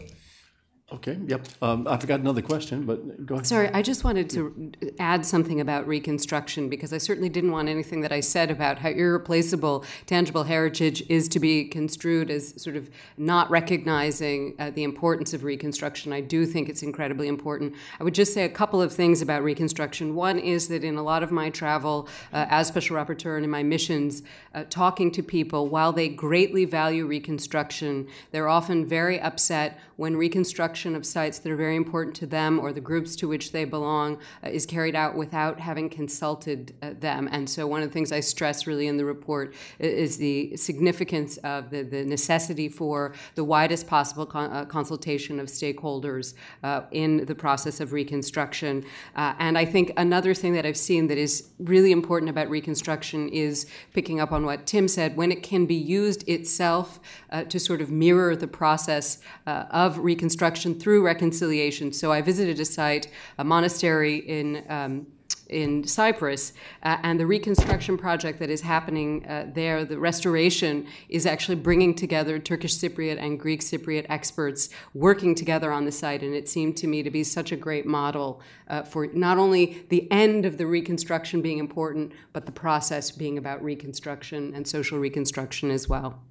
Okay, yep. Um, I forgot another question, but go ahead. Sorry, I just wanted to add something about Reconstruction because I certainly didn't want anything that I said about how irreplaceable tangible heritage is to be construed as sort of not recognizing uh, the importance of Reconstruction. I do think it's incredibly important. I would just say a couple of things about Reconstruction. One is that in a lot of my travel uh, as Special Rapporteur and in my missions, uh, talking to people, while they greatly value Reconstruction, they're often very upset when Reconstruction of sites that are very important to them or the groups to which they belong uh, is carried out without having consulted uh, them. And so, one of the things I stress really in the report is the significance of the, the necessity for the widest possible con- uh, consultation of stakeholders uh, in the process of reconstruction. Uh, and I think another thing that I've seen that is really important about reconstruction is picking up on what Tim said when it can be used itself uh, to sort of mirror the process of reconstruction through reconciliation. So I visited a site, a monastery in. Um, in Cyprus, uh, and the reconstruction project that is happening uh, there, the restoration, is actually bringing together Turkish Cypriot and Greek Cypriot experts working together on the site. And it seemed to me to be such a great model uh, for not only the end of the reconstruction being important, but the process being about reconstruction and social reconstruction as well.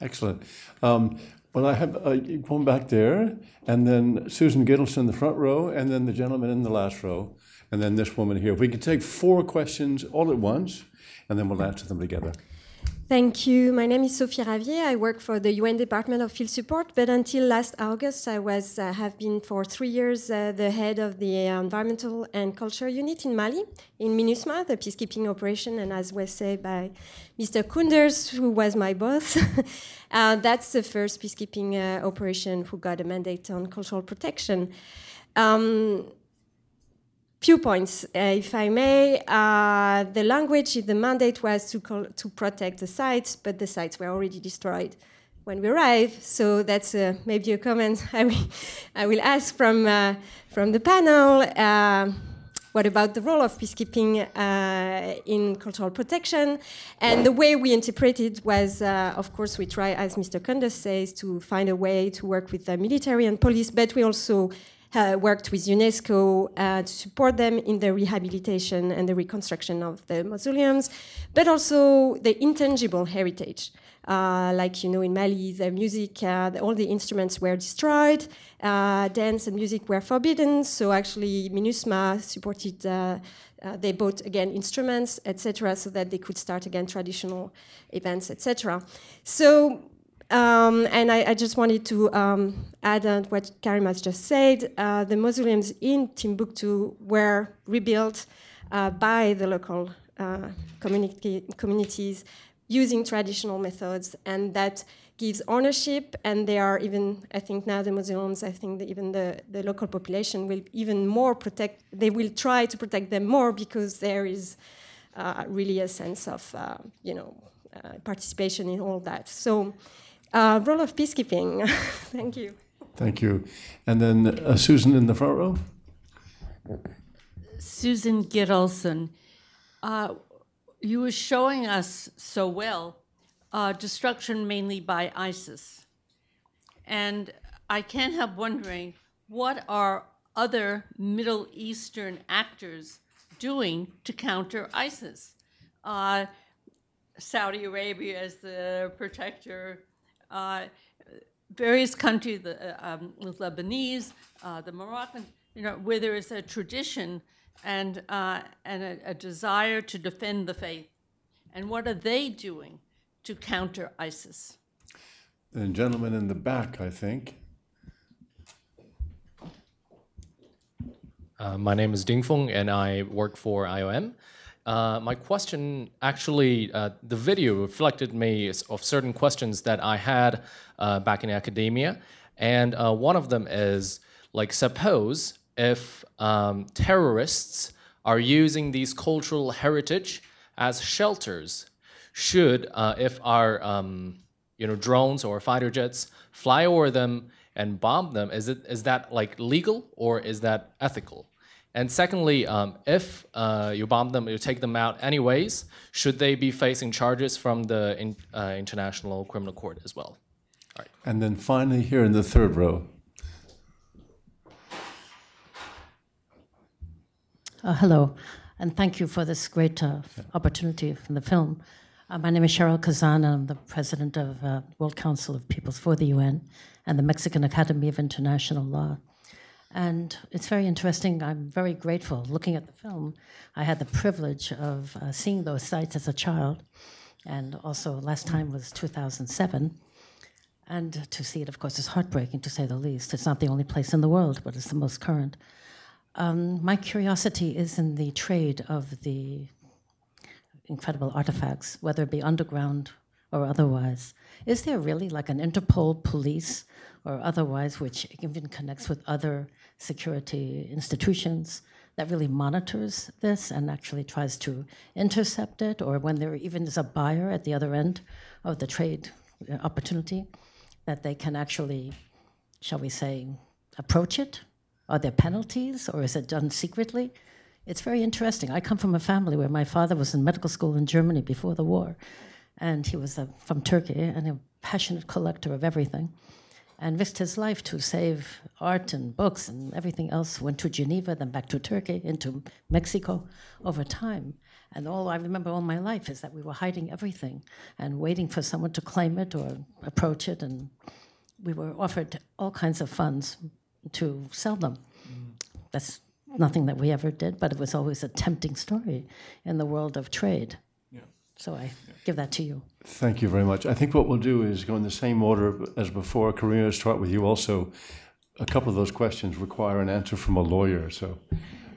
Excellent. Um, well, I have uh, one back there, and then Susan Gittleson in the front row, and then the gentleman in the last row, and then this woman here. If we could take four questions all at once, and then we'll answer them together. Thank you. My name is Sophie Ravier. I work for the UN Department of Field Support, but until last August, I was uh, have been for three years uh, the head of the Environmental and Culture Unit in Mali, in MINUSMA, the peacekeeping operation, and as was said by Mr. Koenders, who was my boss, uh, that's the first peacekeeping uh, operation who got a mandate on cultural protection. Um, few points, uh, if I may. Uh, the language, the mandate was to, call, to protect the sites, but the sites were already destroyed when we arrived. So that's uh, maybe a comment I will, I will ask from, uh, from the panel. Uh, what about the role of peacekeeping uh, in cultural protection? And the way we interpret it was, of course, we try, as Mr. Koenders says, to find a way to work with the military and police, but we also uh, worked with UNESCO uh, to support them in the rehabilitation and the reconstruction of the mausoleums, but also the intangible heritage. Uh, like you know, in Mali, the music, uh, the, all the instruments were destroyed, uh, dance and music were forbidden. So actually, MINUSMA supported. Uh, they bought again instruments, etc., so that they could start again traditional events, etc. So um, and I, I, just wanted to um, add on what Karima has just said. Uh, the mausoleums in Timbuktu were rebuilt uh, by the local uh, communities using traditional methods, and that gives ownership. And they are even, I think now the mausoleums, I think even the, the local population will even more protect, they will try to protect them more because there is uh, really a sense of, uh, you know, uh, participation in all that. So uh, role of peacekeeping. Thank you. Thank you. And then uh, Susan in the front row. Susan Gittleson. Uh, you were showing us so well uh, destruction mainly by ISIS. And I can't help wondering what are other Middle Eastern actors doing to counter ISIS? Uh, Saudi Arabia as the protector, various countries, the, uh, um, Lebanese, uh, the Moroccan, you know, where there is a tradition and, uh, and a, a desire to defend the faith. And what are they doing to counter ISIS? The gentleman in the back, I think. Uh, my name is Ding Feng, and I work for IOM. Uh, my question actually, uh, the video reflected me of certain questions that I had uh, back in academia. And uh, one of them is like, suppose if um, terrorists are using these cultural heritage as shelters, should, uh, if our um, you know, drones or fighter jets fly over them and bomb them, is, it, is that like legal or is that ethical? And secondly, um, if uh, you bomb them, you take them out anyways, should they be facing charges from the in, uh, International Criminal Court as well? All right. And then finally, here in the third row. Uh, hello, and thank you for this great uh, opportunity from the film. Uh, my name is Cheryl Kazan. I'm the president of uh, World Council of Peoples for the UN and the Mexican Academy of International Law. And it's very interesting. I'm very grateful. Looking at the film, I had the privilege of uh, seeing those sites as a child. And also, last time was 2007. And to see it, of course, is heartbreaking to say the least. It's not the only place in the world, but it's the most current. Um, my curiosity is in the trade of the incredible artifacts, whether it be underground or otherwise. Is there really like an Interpol police or otherwise, which even connects with other security institutions that really monitors this and actually tries to intercept it, or when there even is a buyer at the other end of the trade uh, opportunity, that they can actually, shall we say, approach it? Are there penalties, or is it done secretly? It's very interesting. I come from a family where my father was in medical school in Germany before the war, and he was a, from Turkey and a passionate collector of everything and risked his life to save art and books and everything else. Went to Geneva, then back to Turkey, into Mexico over time. And all I remember all my life is that we were hiding everything and waiting for someone to claim it or approach it. And we were offered all kinds of funds to sell them. Mm. That's nothing that we ever did, but it was always a tempting story in the world of trade. So I give that to you. Thank you very much. I think what we'll do is go in the same order as before. Karima, start with you also. A couple of those questions require an answer from a lawyer, so,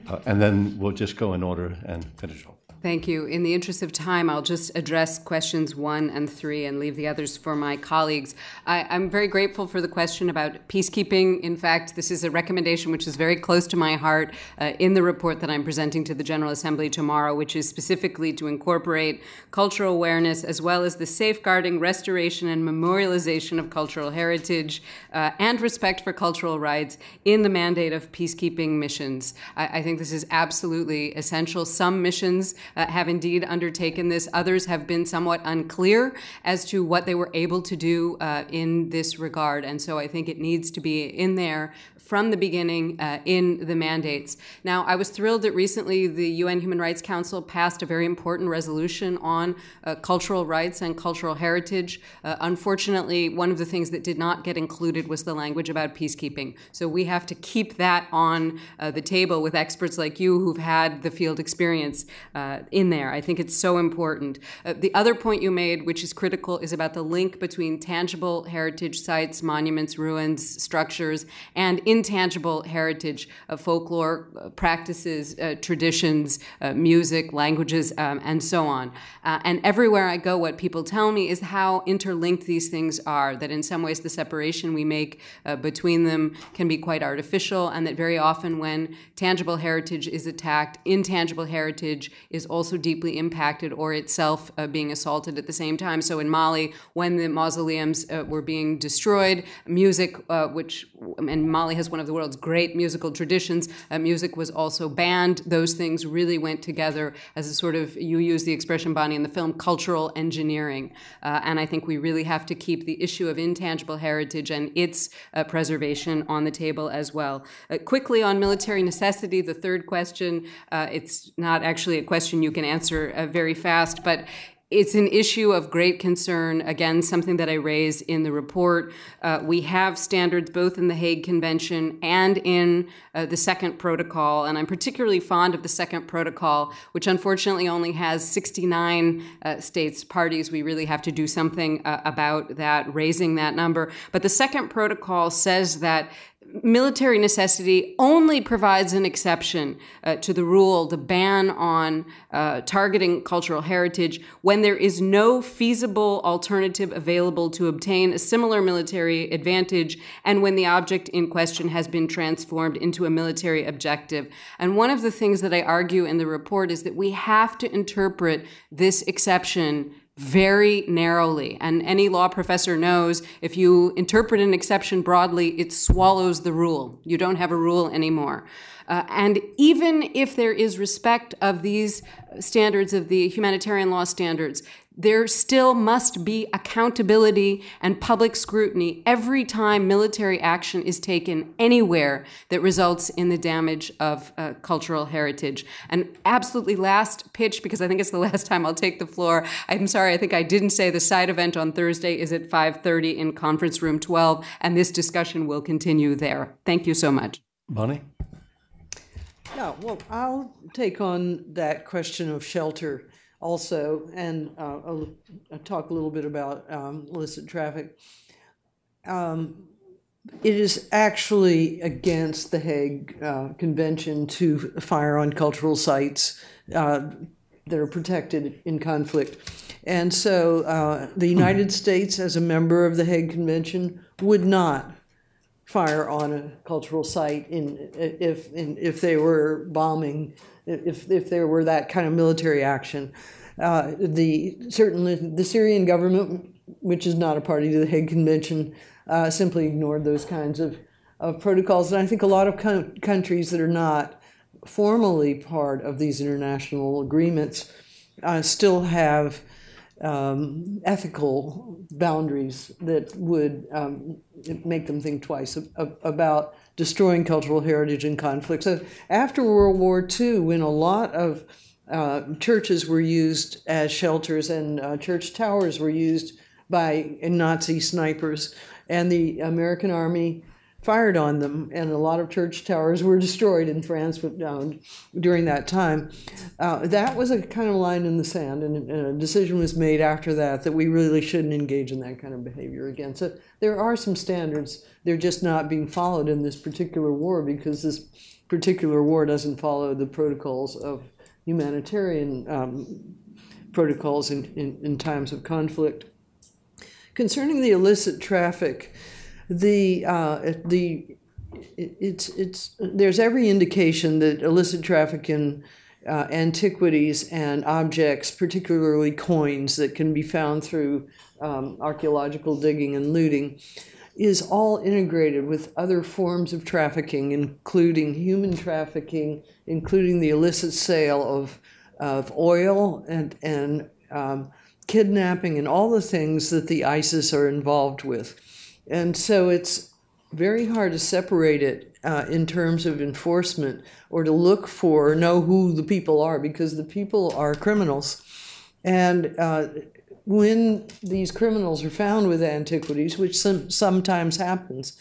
uh, and then we'll just go in order and finish off. Thank you. In the interest of time, I'll just address questions one and three and leave the others for my colleagues. I, am very grateful for the question about peacekeeping. In fact, this is a recommendation which is very close to my heart uh, in the report that I'm presenting to the General Assembly tomorrow, which is specifically to incorporate cultural awareness as well as the safeguarding, restoration, and memorialization of cultural heritage uh, and respect for cultural rights in the mandate of peacekeeping missions. I, I think this is absolutely essential. Some missions uh, have indeed undertaken this. Others have been somewhat unclear as to what they were able to do uh, in this regard. And so I think it needs to be in there from the beginning uh, in the mandates. Now, I was thrilled that recently the UN Human Rights Council passed a very important resolution on uh, cultural rights and cultural heritage. Uh, unfortunately, one of the things that did not get included was the language about peacekeeping. So we have to keep that on uh, the table with experts like you who've had the field experience uh, in there. I think it's so important. Uh, the other point you made, which is critical, is about the link between tangible heritage sites, monuments, ruins, structures, and in intangible heritage of folklore, uh, practices, uh, traditions, uh, music, languages, um, and so on. Uh, and everywhere I go, what people tell me is how interlinked these things are, that in some ways the separation we make uh, between them can be quite artificial, and that very often when tangible heritage is attacked, intangible heritage is also deeply impacted or itself being assaulted at the same time. So in Mali, when the mausoleums were being destroyed, music, which, and Mali has one of the world's great musical traditions, uh, music was also banned. Those things really went together as a sort of, you use the expression, Bonnie, in the film, cultural engineering. Uh, and I think we really have to keep the issue of intangible heritage and its uh, preservation on the table as well. quickly on military necessity, the third question, it's not actually a question you can answer very fast, but it's an issue of great concern. Again, something that I raise in the report. Uh, we have standards both in the Hague Convention and in uh, the second protocol, and I'm particularly fond of the second protocol, which unfortunately only has 69 uh, states parties. We really have to do something uh, about that, raising that number. But the second protocol says that military necessity only provides an exception uh, to the rule, the ban on uh, targeting cultural heritage, when there is no feasible alternative available to obtain a similar military advantage, and when the object in question has been transformed into a military objective. And one of the things that I argue in the report is that we have to interpret this exception very narrowly. And any law professor knows if you interpret an exception broadly, it swallows the rule. You don't have a rule anymore. Uh, and even if there is respect of these standards, of the humanitarian law standards, there still must be accountability and public scrutiny every time military action is taken anywhere that results in the damage of uh, cultural heritage. And absolutely last pitch, because I think it's the last time I'll take the floor. I'm sorry, I think I didn't say the side event on Thursday is at 5:30 in conference room 12, and this discussion will continue there. Thank you so much. Bonnie? Yeah, well, I'll take on that question of shelter also, and uh, I'll, I'll talk a little bit about um, illicit traffic. Um, it is actually against the Hague uh, Convention to fire on cultural sites uh, that are protected in conflict. And so uh, the United States, as a member of the Hague Convention, would not fire on a cultural site in, if, in, if they were bombing if, if there were that kind of military action. Uh, the certainly the Syrian government, which is not a party to the Hague Convention, uh, simply ignored those kinds of, of protocols. And I think a lot of co- countries that are not formally part of these international agreements uh, still have um, ethical boundaries that would um, make them think twice about destroying cultural heritage in conflict. So after World War II, when a lot of uh, churches were used as shelters and uh, church towers were used by Nazi snipers, and the American army fired on them, and a lot of church towers were destroyed in France um, during that time. Uh, that was a kind of line in the sand, and, and, a decision was made after that that we really shouldn't engage in that kind of behavior again. So there are some standards they're just not being followed in this particular war because this particular war doesn't follow the protocols of humanitarian um, protocols in, in, in, times of conflict. Concerning the illicit traffic, the uh, the it's it's there's every indication that illicit traffic in uh, antiquities and objects, particularly coins that can be found through um, archaeological digging and looting, is all integrated with other forms of trafficking, including human trafficking, including the illicit sale of, of oil and, and um, kidnapping and all the things that the ISIS are involved with. And so it's very hard to separate it uh, in terms of enforcement or to look for or know who the people are because the people are criminals. And uh, when these criminals are found with antiquities, which some, sometimes happens,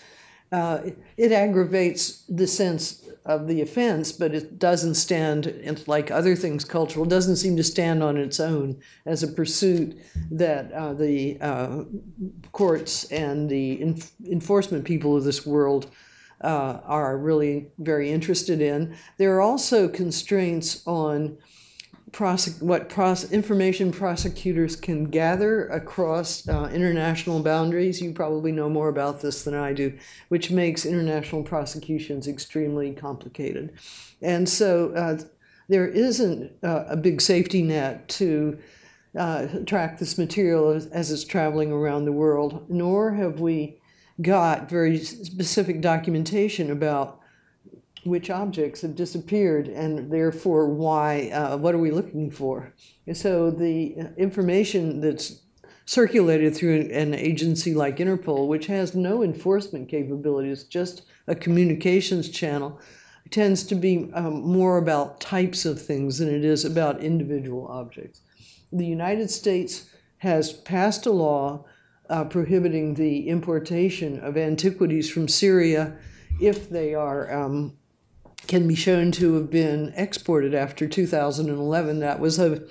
uh, it aggravates the sense of the offense, but it doesn't stand, like other things cultural, doesn't seem to stand on its own as a pursuit that uh, the uh, courts and the enf- enforcement people of this world uh, are really very interested in. There are also constraints on prosec- what pros- information prosecutors can gather across uh, international boundaries. You probably know more about this than I do, which makes international prosecutions extremely complicated. And so uh, there isn't uh, a big safety net to uh, track this material as, as it's traveling around the world, nor have we got very specific documentation about which objects have disappeared and therefore why, uh, what are we looking for? And so the information that's circulated through an agency like Interpol, which has no enforcement capabilities, just a communications channel, tends to be um, more about types of things than it is about individual objects. The United States has passed a law uh, prohibiting the importation of antiquities from Syria if they are um, can be shown to have been exported after 2011. That was a,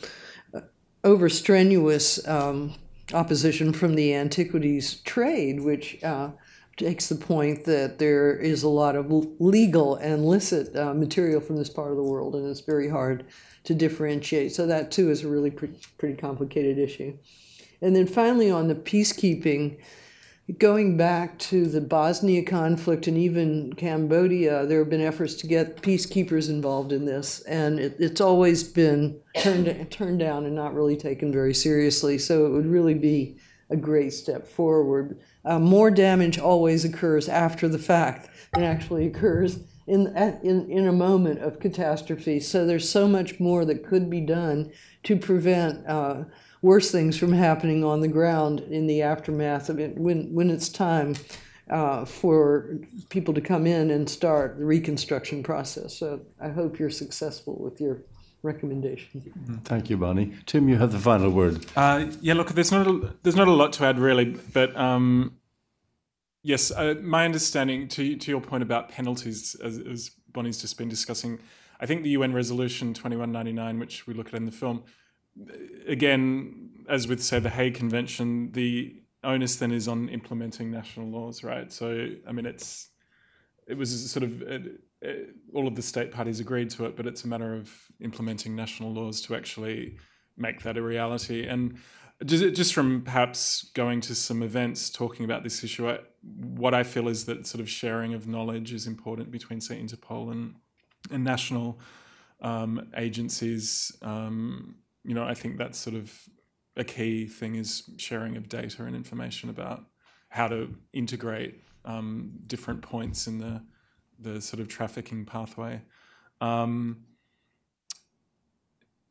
a over strenuous um, opposition from the antiquities trade, which uh, takes the point that there is a lot of legal and licit uh, material from this part of the world, and it's very hard to differentiate. So that too is a really pre- pretty complicated issue. And then finally, on the peacekeeping, going back to the Bosnia conflict and even Cambodia, there have been efforts to get peacekeepers involved in this, and it, it's always been turned turned down and not really taken very seriously. So it would really be a great step forward. Uh, more damage always occurs after the fact than actually occurs in, in, in a moment of catastrophe. So there's so much more that could be done to prevent. Uh, worse things from happening on the ground in the aftermath of it when, when it's time uh, for people to come in and start the reconstruction process. So I hope you're successful with your recommendation. Mm-hmm. Thank you, Bonnie. Tim, you have the final word. Uh, yeah, look, there's not a, there's not a lot to add really, but um, yes, uh, my understanding to to your point about penalties, as, as Bonnie's just been discussing, I think the UN Resolution 2199, which we look at in the film, again, as with say the Hague Convention, the onus then is on implementing national laws, right? So I mean, it's it was sort of it, it, all of the state parties agreed to it, but it's a matter of implementing national laws to actually make that a reality. And just, just from perhaps going to some events talking about this issue, I, what I feel is that sort of sharing of knowledge is important between, say, Interpol and, and national um, agencies. Um, you know, I think that's sort of a key thing is sharing of data and information about how to integrate um, different points in the the sort of trafficking pathway. Um,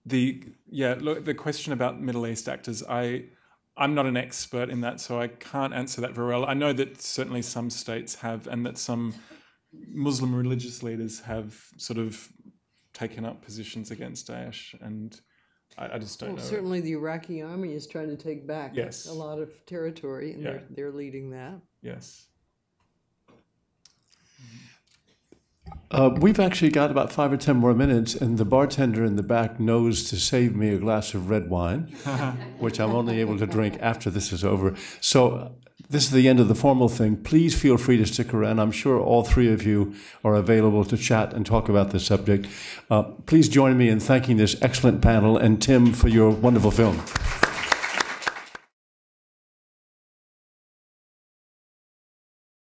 the yeah, look, the question about Middle East actors, I I'm not an expert in that, so I can't answer that very well. I know that certainly some states have, and that some Muslim religious leaders have sort of taken up positions against Daesh and I, I just don't well, know. Certainly, the Iraqi army is trying to take back yes. a lot of territory, and yeah. they're, they're leading that. Yes. Uh, we've actually got about five or ten more minutes, and the bartender in the back knows to save me a glass of red wine, which I'm only able to drink after this is over. So this is the end of the formal thing. Please feel free to stick around. I'm sure all three of you are available to chat and talk about this subject. Uh, please join me in thanking this excellent panel and Tim for your wonderful film.